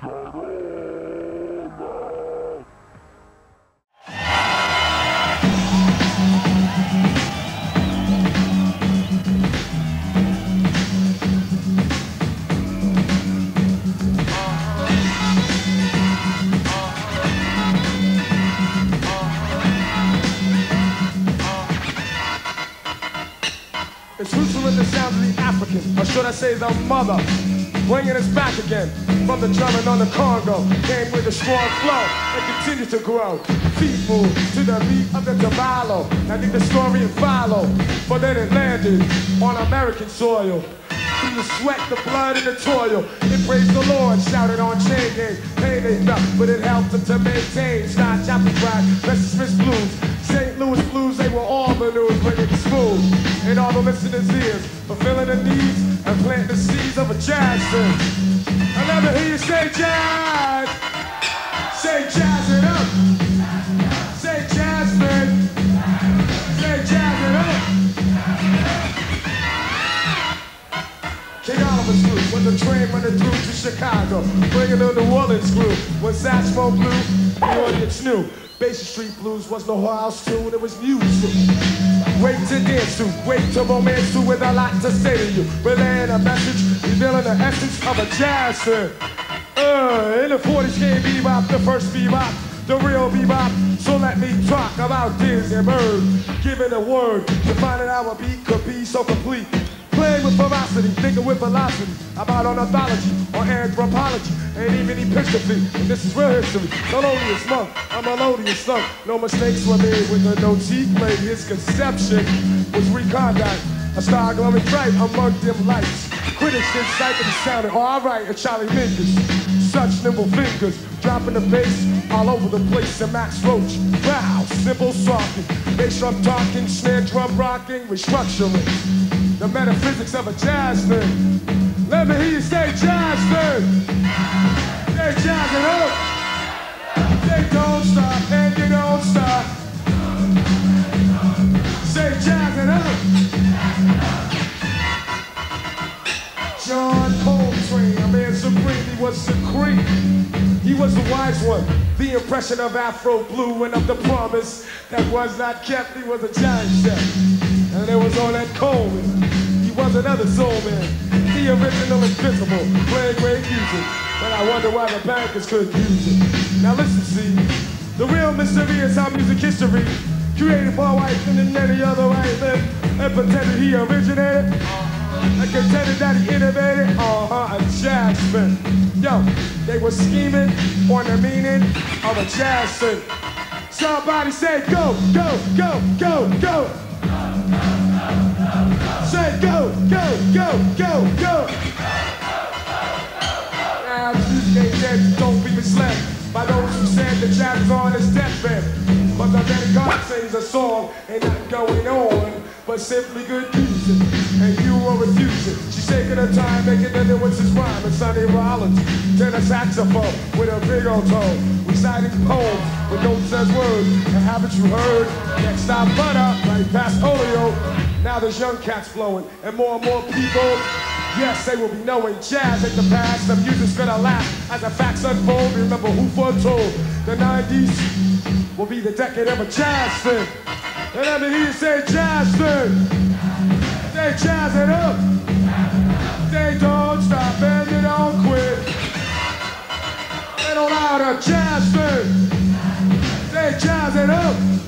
It's rooted in the sounds of the African, or should I say the mother, bringing us back again from the drumming on the Congo. Came with a strong flow and continues to grow. Feet move to the beat of the Caballo. Now need the story and follow, but then it landed on American soil. Through the sweat, the blood, and the toil, it praised the Lord, shouted on chain gang. Pain ain't enough, but it helped them to maintain. Scott Joplin Pride, Smith Blues, St. Louis Blues, they were all the news, bringing it smooth. In all the listeners' ears, fulfilling the needs and planting the seeds of a jazz. I never hear you say jazz. Say jazz it up. Say jazz, man. Say jazz it up. King Oliver's group, when the train running through to Chicago, bringing in the Orleans group. When saxophone blew, the audience knew. Basin Street Blues was no house tune, it was music. Wait to dance to, wait to romance to, with a lot to say to you. Relaying a message, revealing the essence of a jazz thing. Uh, in the 40s came bebop, the first bebop, the real bebop. So let me talk about Diz and Bird, giving a word, defining how our beat could be so complete. Playing with ferocity, thinking with velocity about ornithology or anthropology and even epistrophe. And this is real history. Thelonious Monk, I'm a melodious slug. No mistakes were made with the notes he played. His conception was recondite, a star glowing bright among dim lights. Critics did cipher the sounded all right at Charlie Mingus. Such nimble fingers, dropping the bass all over the place. And Max Roach, wow, simple soften, bass drum talking, snare drum rocking, restructuring the metaphysics of a jazz thing. Let me hear you say jazz thing. Say jazz it up. Say don't stop and you don't stop. Say jazz it up. John Coltrane, a man supreme, he was supreme. He was the wise one, the impression of Afro blue and of the promise that was not kept. He was a giant chef, and there was Ornette Coleman. Another soul man, the original invisible, playing great music. But I wonder why the bankers couldn't use it. Now listen, see, the real mystery is how music history created by white and any other white men, and pretended he originated. And contended that he innovated, uh-huh, a jazz thing. Yo, they were scheming on the meaning of a jazz thing. Somebody say go, go, go, go. Go, go, go. Now, these days, don't be misled by those who said the jazz is on his deathbed. But the man God sings a song, ain't nothing going on, but simply good music. And you refuse it. She's taking her time, making the nuances rhyme. And Sonny Rollins, tenor saxophone with a big old tone. Reciting poems with notes as words. And haven't you heard? Next stop, butter, right past Olio. Now there's young cats flowing, and more and more people Yes, they will be knowing jazz ain't the past. The music's gonna last as the facts unfold. Remember who foretold the 90s will be the decade of a jazz thing. And me hear you say jazz thing. Say jazz it up. They don't stop and they don't quit. They don't louder jazz thing. Say jazz it up.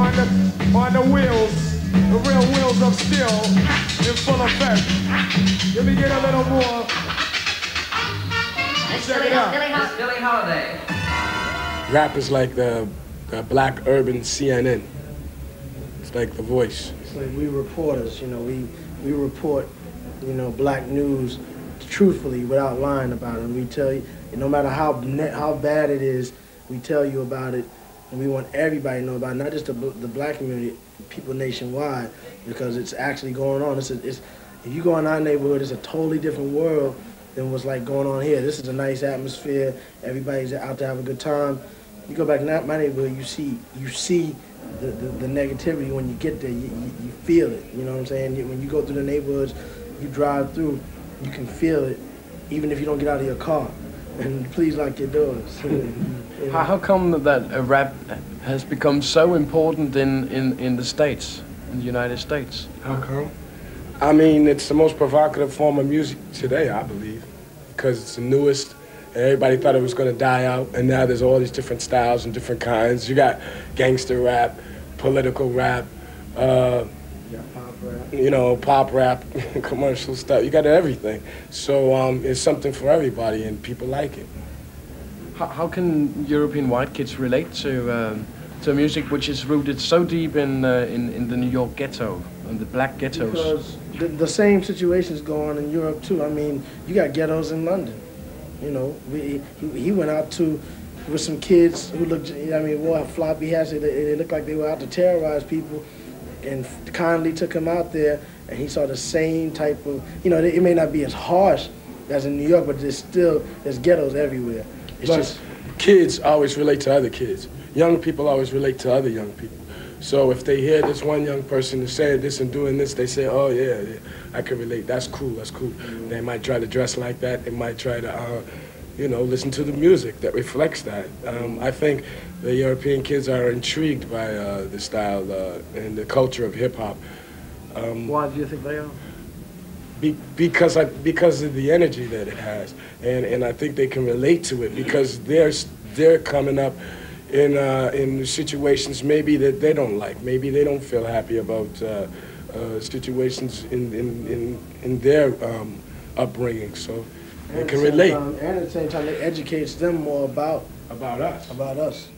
On the on the wheels, the real wheels of steel in full effect. Let me get a little more. Check it out. It's Billie Holiday. Rappers like the, the black urban CNN. It's like the voice. It's like we reporters, you know, we we report, you know, black news truthfully without lying about it. And we tell you, no matter how ne- how bad it is, we tell you about it, and we want everybody to know about not just the, the black community, people nationwide, because it's actually going on. It's a, it's If you go in our neighborhood, it's a totally different world than what's like going on here. This is a nice atmosphere. Everybody's out to have a good time. You go back in my neighborhood, you see you see the, the, the negativity when you get there. You, you, you, feel it. You know what I'm saying? When you go through the neighborhoods, you drive through, you can feel it, even if you don't get out of your car. And please lock your doors. you know? how, how come that uh, rap has become so important in, in, in the States, in the United States? How come? I mean, it's the most provocative form of music today, I believe, because it's the newest. And everybody thought it was going to die out, and now there's all these different styles and different kinds. You got gangster rap, political rap, uh, yeah, rap. You know, pop rap, commercial stuff. You got everything. So um, it's something for everybody, and people like it. How, how can European white kids relate to um, to music which is rooted so deep in, uh, in in the New York ghetto and the black ghettos? Because the, the same situations go on in Europe too. I mean, you got ghettos in London. You know, we, he, he went out to with some kids who looked, I mean, wore floppy hats. They, they looked like they were out to terrorize people. And kindly took him out there, and he saw the same type of, you know, it may not be as harsh as in New York, but there's still, there's ghettos everywhere. It's but just. Kids always relate to other kids. Young people always relate to other young people. So if they hear this one young person is saying this and doing this, they say, oh, yeah, yeah I can relate. That's cool, that's cool. Mm-hmm. They might try to dress like that. They might try to, uh, you know, listen to the music that reflects that. Um, I think the European kids are intrigued by uh, the style uh, and the culture of hip hop. Um, Why do you think they are? Be, because I, because of the energy that it has, and and I think they can relate to it because they're they're coming up in uh, in situations maybe that they don't like. Maybe they don't feel happy about uh, uh, situations in in in, in their um, upbringing. So they can relate. Time, and at the same time, it educates them more about about us. About us.